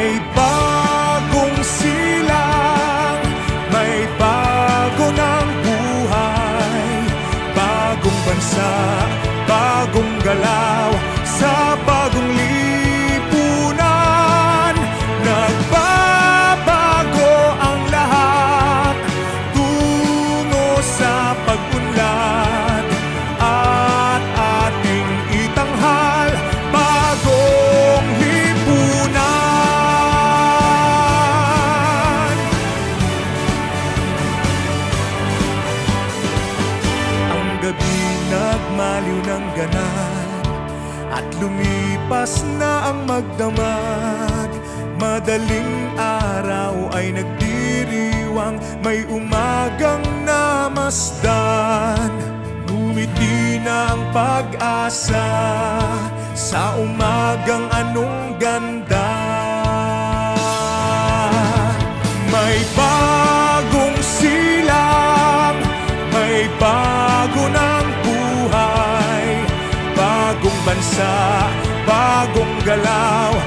May bagong silang, may bago buhay Bagong bansa, bagong galaw ng ganap At lumipas na ang magdamag. Madaling araw ay nagdiriwang May umagang namasdan. Ngumiti na ang pag-asa Sa umagang anong ganda. May bagong silang May bago bansa Bagong galaw